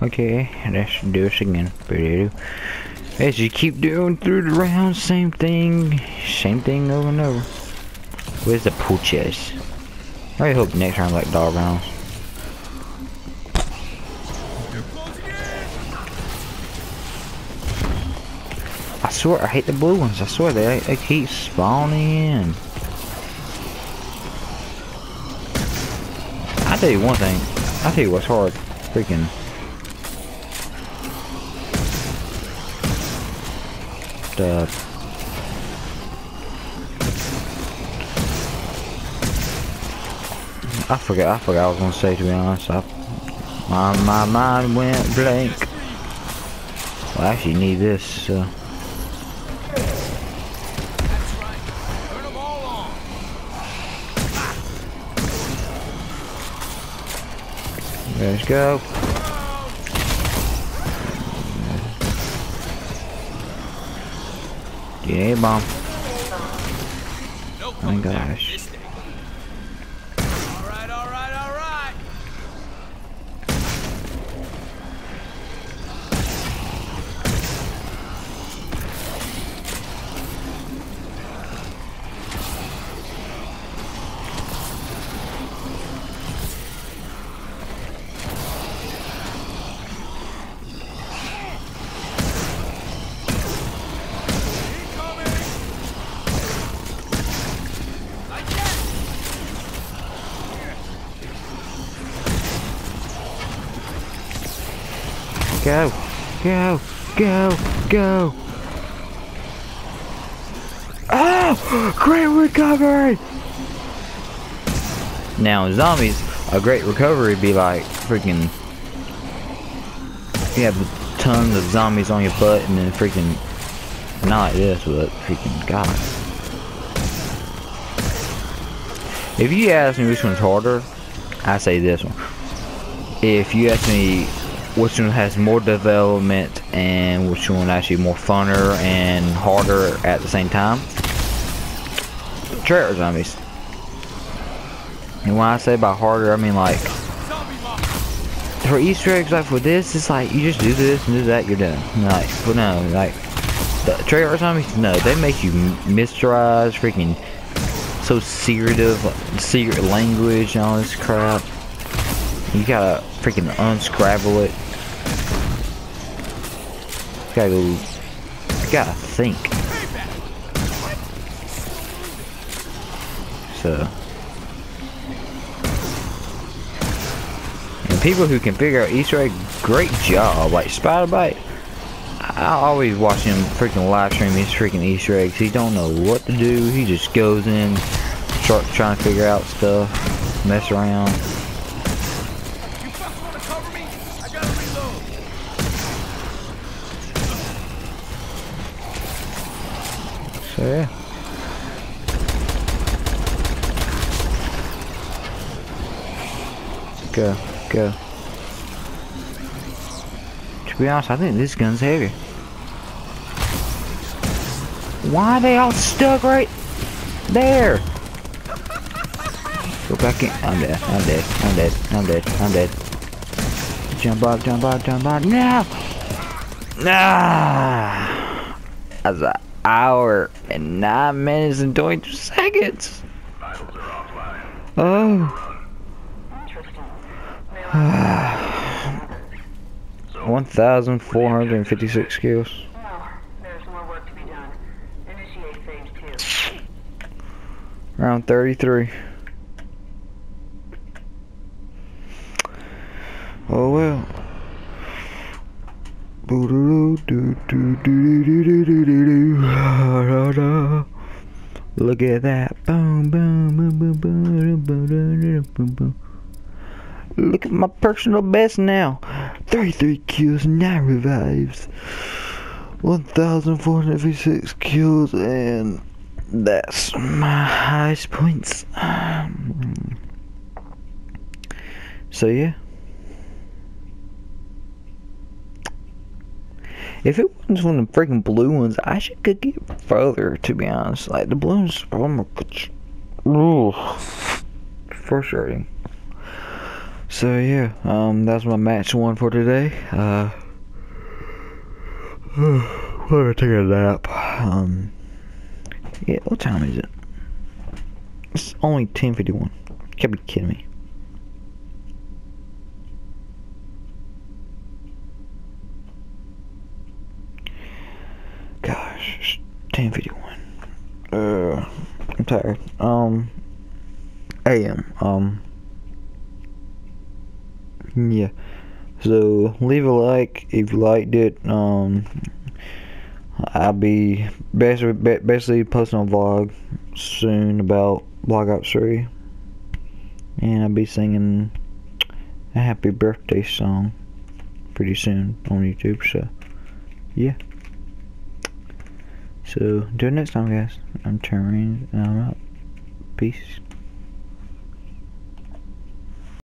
Okay, let's do this again. As you keep doing through the round, same thing, same thing over and over. Where's the pooches? I hope next round like dog rounds. I swear, I hate the blue ones. I swear, they, they keep spawning in. I tell you one thing. I tell you what's hard. Freaking. The. I forget. I forgot I was gonna say to be honest. I, my my mind went blank. Well, I actually need this. So. Let's go. Yeah, bomb. Oh my gosh. Go, go, go, go. Oh, great recovery. Now zombies, a great recovery be like freaking. You have tons of zombies on your butt and then freaking. Not like this, but freaking God. If you ask me which one's harder, I say this one. If you ask me which one has more development and which one actually more funner and harder at the same time, Treyarch Zombies. And when I say by harder, I mean like for Easter eggs, like for this, it's like you just do this and do that, you're done. Like, but no, like the Treyarch Zombies, no, they make you mysteries, freaking so secretive, secret language and all this crap. You gotta freaking unscrabble it. Gotta go. You gotta think. So. And people who can figure out Easter egg, great job. Like Spider Bite, I always watch him freaking live stream these freaking Easter eggs. He don't know what to do. He just goes in, start trying to figure out stuff, mess around. Yeah. Go, go. To be honest, I think this gun's heavy. Why are they all stuck right there? Go back in. I'm dead. I'm dead. I'm dead. I'm dead. I'm dead. Jump up, jump up, jump up. No! Ah! That's an hour and nine minutes and 22 seconds. Oh. One thousand four hundred and fifty-six kills. Round thirty-three. Oh well. Look at that. Boom, boom, boom, boom, boom, boom, boom. Look at my personal best now. 33 kills, 9 revives. 1,456 kills, and that's my highest points. So, yeah. If it wasn't one of the freaking blue ones, I should could get further. To be honest, like the blue ones, oh my Ooh, frustrating. So yeah, um, that's my match one for today. Uh, I'm gonna take a nap. Um, yeah, what time is it? It's only 10:51. Can't be kidding me. Gosh, it's 10:51. Uh, I'm tired. Um, AM. Um. Yeah. So leave a like if you liked it. Um, I'll be basically basically posting a vlog soon about Black Ops 3, and I'll be singing a happy birthday song pretty soon on YouTube. So yeah. So until next time, guys. I'm Turner. and I'm out. Peace.